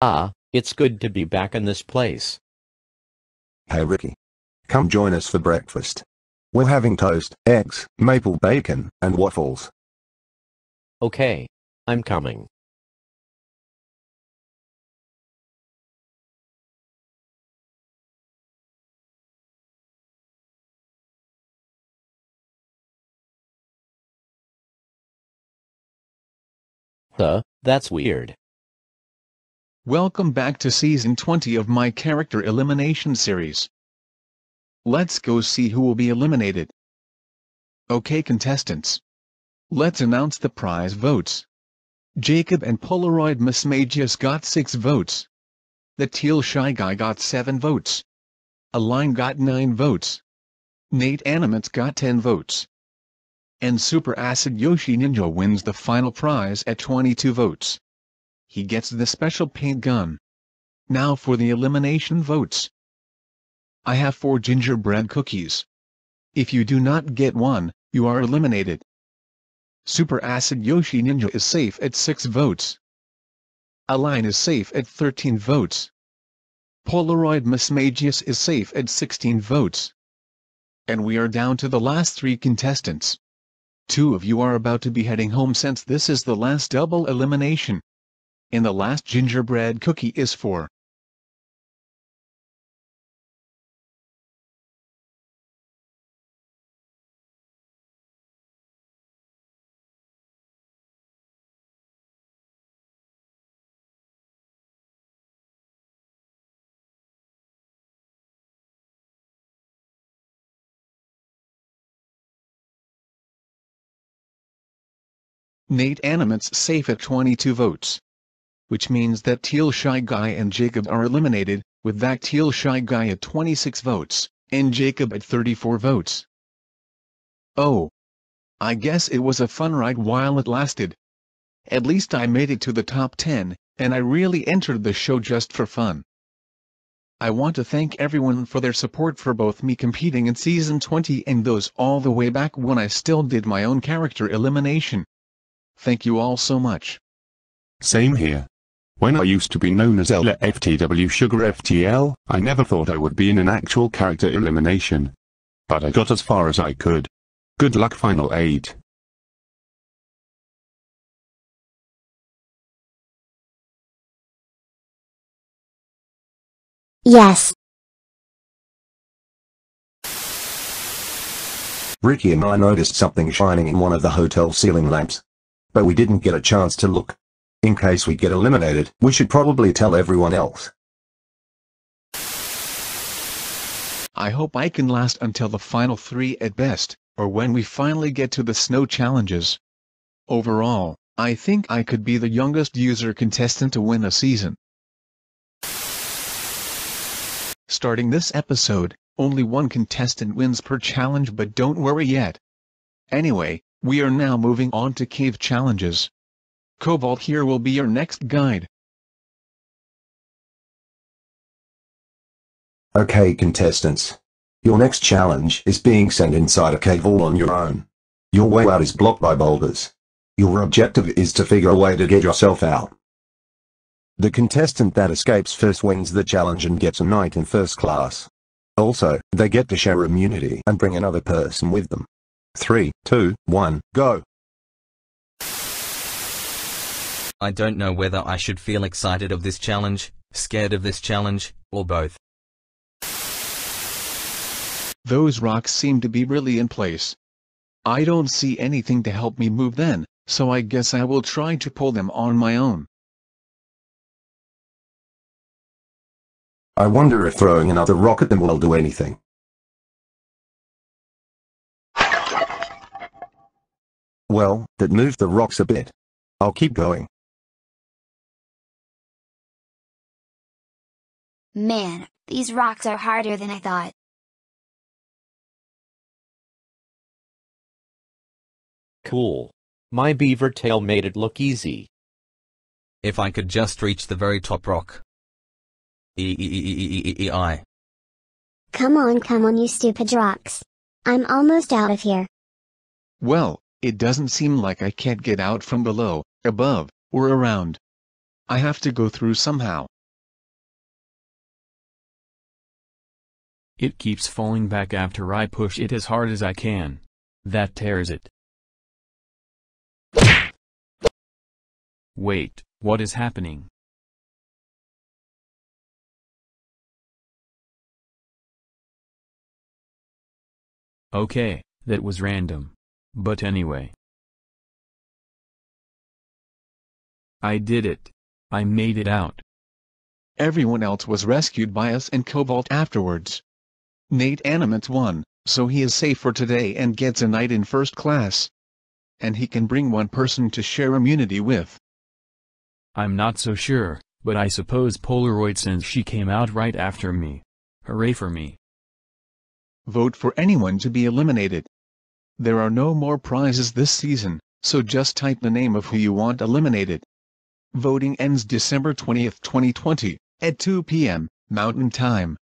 Ah, it's good to be back in this place. Hey Ricky. Come join us for breakfast. We're having toast, eggs, maple bacon, and waffles. Okay. I'm coming. Uh, that's weird. Welcome back to season 20 of my character elimination series. Let's go see who will be eliminated. Okay contestants. Let's announce the prize votes. Jacob and Polaroid Mismagius got 6 votes. The Teal Shy Guy got 7 votes. Align got 9 votes. Nate Animates got 10 votes. And Super Acid Yoshi Ninja wins the final prize at 22 votes. He gets the special paint gun. Now for the elimination votes. I have 4 gingerbread cookies. If you do not get one, you are eliminated. Super Acid Yoshi Ninja is safe at 6 votes. Align is safe at 13 votes. Polaroid Mismagius is safe at 16 votes. And we are down to the last three contestants. Two of you are about to be heading home since this is the last double elimination. And the last gingerbread cookie is for Nate Animates safe at 22 votes. Which means that Teal Shy Guy and Jacob are eliminated, with that Teal Shy Guy at 26 votes, and Jacob at 34 votes. Oh. I guess it was a fun ride while it lasted. At least I made it to the top 10, and I really entered the show just for fun. I want to thank everyone for their support for both me competing in season 20 and those all the way back when I still did my own character elimination. Thank you all so much. Same here. When I used to be known as Ella FTW Sugar FTL, I never thought I would be in an actual character elimination. But I got as far as I could. Good luck Final 8. Yes. Ricky and I noticed something shining in one of the hotel ceiling lamps. But we didn't get a chance to look. In case we get eliminated, we should probably tell everyone else. I hope I can last until the final three at best, or when we finally get to the snow challenges. Overall, I think I could be the youngest user contestant to win a season. Starting this episode, only one contestant wins per challenge but don't worry yet. Anyway, we are now moving on to cave challenges. Cobalt here will be your next guide. Okay contestants. Your next challenge is being sent inside a cave all on your own. Your way out is blocked by boulders. Your objective is to figure a way to get yourself out. The contestant that escapes first wins the challenge and gets a night in first class. Also, they get to share immunity and bring another person with them. 3, 2, 1, go. I don't know whether I should feel excited of this challenge, scared of this challenge, or both. Those rocks seem to be really in place. I don't see anything to help me move then, so I guess I will try to pull them on my own. I wonder if throwing another rock at them will do anything. Well, that moved the rocks a bit. I'll keep going. Man, these rocks are harder than I thought. Cool. My beaver tail made it look easy. If I could just reach the very top rock. E e e e e e e I. Come on, come on, you stupid rocks. I'm almost out of here. Well, it doesn't seem like I can't get out from below, above, or around. I have to go through somehow. It keeps falling back after I push it as hard as I can. That tears it. Wait, what is happening? Okay, that was random. But anyway. I did it. I made it out. Everyone else was rescued by us and Cobalt afterwards. Nate Animate won, so he is safe for today and gets a night in first class. And he can bring one person to share immunity with. I'm not so sure, but I suppose Polaroid since she came out right after me. Hooray for me. Vote for anyone to be eliminated. There are no more prizes this season, so just type the name of who you want eliminated. Voting ends December 20, 2020, at 2 p.m. Mountain Time.